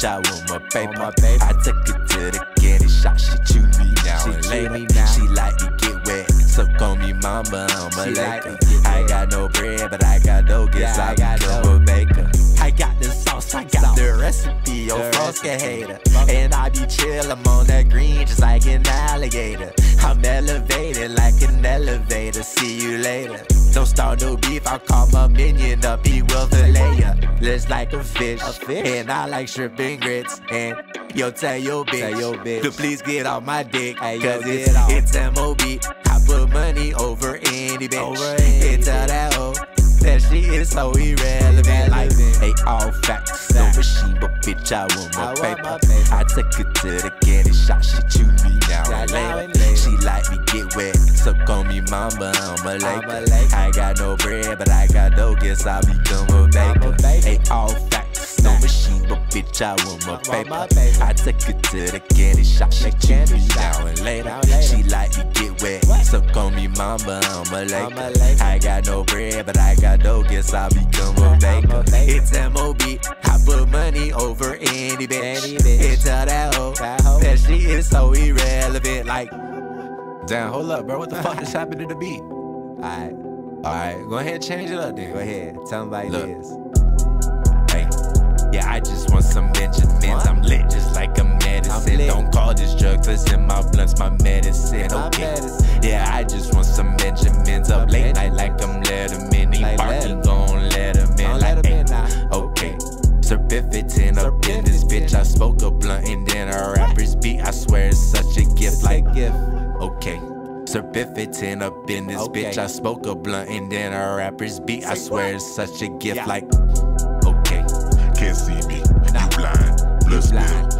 bitch, I want my paper. my paper. I took her to the candy shop, she chew me now She and later. me now. She like to get wet, so call me mama, I'm a She like Laker. I got no bread, but I got dough, guess Yeah, I I got a baker. I got the sauce, I got Sauce. the recipe, yo, The Frosty recipe. hater. And I be chill, I'm on that green just like an alligator. I'm elevated like an elevator, see you later. Don't start no beef, I'll call my minion up, he will fillet ya. Looks like a fish, A fish? and I like shrimp and grits. And yo, tell your bitch, Tell your bitch. to please get off my dick, Hey, yo, cause get it's, off. it's MOB. I put money over any bitch. Over any and tell that hoe that she is so irrelevant. Like, hey, all facts, no machine, but bitch, I want I my want paper. my paper. I took her to the candy shop, she chew me now me mama, I'm a I'm Laker. a Laker. I got no bread, but I got dough, guess I become a baker. Hey, all facts, no machine, but bitch, I want my paper. I took her to the candy shop, she candy me now and later. Now and later. She like me get wet, so call me mama, I'm a Laker. I got no bread, but I got dough, guess I become a baker. It's MOB, I put money over any bitch. Any bitch. And tell that That hoe. that she is so irrelevant, like. Damn, hold up, bro. What the fuck just happened to the beat? Alright, Alright, go ahead and change it up then. go ahead. Tell them like Look. this. Hey. Yeah, I just want some Benjamins. What? I'm lit just like a medicine. Don't call this drugs, it's in my blunts, my medicine. My okay. medicine. Yeah, I just want some Benjamins. Up late night like I'm Letterman. He Like barking, gon' let him in. Like, hey. Okay. Certificate up in this bitch. I spoke a blunt and okay. Certificate up in this Okay. bitch. I smoke a blunt and then a rapper's beat. I swear what? it's such a gift. Yeah. Like, okay. Can't see me, Nah. you blind. Blood blind.